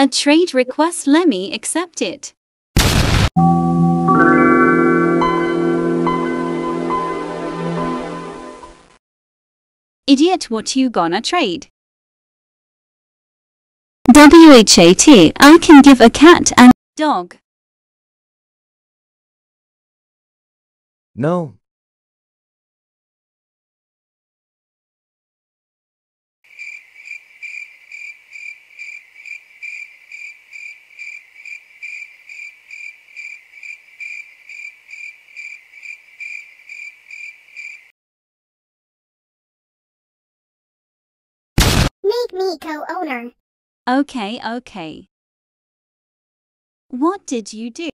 A trade request let me accept it. Idiot what you gonna trade? WHAT I can give a cat and dog. No. Me co-owner. Okay, okay. What did you do?